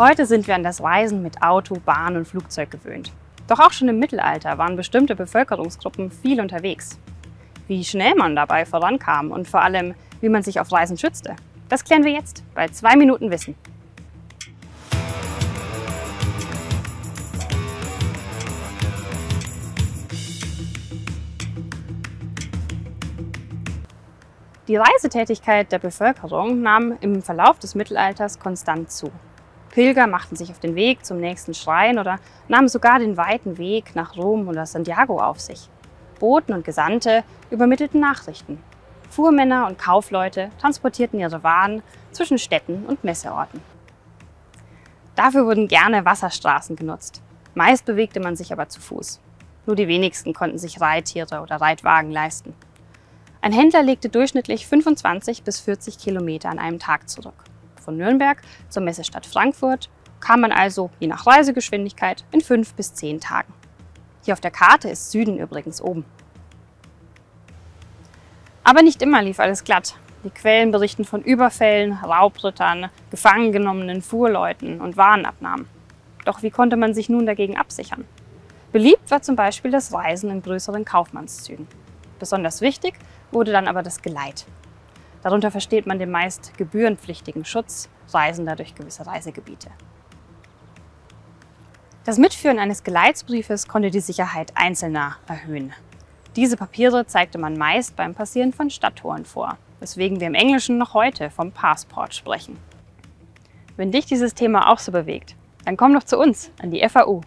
Heute sind wir an das Reisen mit Auto, Bahn und Flugzeug gewöhnt. Doch auch schon im Mittelalter waren bestimmte Bevölkerungsgruppen viel unterwegs. Wie schnell man dabei vorankam und vor allem, wie man sich auf Reisen schützte, das klären wir jetzt bei 2 Minuten Wissen. Die Reisetätigkeit der Bevölkerung nahm im Verlauf des Mittelalters konstant zu. Pilger machten sich auf den Weg zum nächsten Schrein oder nahmen sogar den weiten Weg nach Rom oder Santiago auf sich. Boten und Gesandte übermittelten Nachrichten. Fuhrmänner und Kaufleute transportierten ihre Waren zwischen Städten und Messeorten. Dafür wurden gerne Wasserstraßen genutzt. Meist bewegte man sich aber zu Fuß. Nur die wenigsten konnten sich Reittiere oder Reitwagen leisten. Ein Händler legte durchschnittlich 25 bis 40 Kilometer an einem Tag zurück. Von Nürnberg zur Messestadt Frankfurt kam man also, je nach Reisegeschwindigkeit, in fünf bis zehn Tagen. Hier auf der Karte ist Süden übrigens oben. Aber nicht immer lief alles glatt. Die Quellen berichten von Überfällen, Raubrittern, gefangen genommenen Fuhrleuten und Warenabnahmen. Doch wie konnte man sich nun dagegen absichern? Beliebt war zum Beispiel das Reisen in größeren Kaufmannszügen. Besonders wichtig wurde dann aber das Geleit. Darunter versteht man den meist gebührenpflichtigen Schutz Reisender durch gewisse Reisegebiete. Das Mitführen eines Geleitsbriefes konnte die Sicherheit Einzelner erhöhen. Diese Papiere zeigte man meist beim Passieren von Stadttoren vor, weswegen wir im Englischen noch heute vom Passport sprechen. Wenn dich dieses Thema auch so bewegt, dann komm doch zu uns an die FAU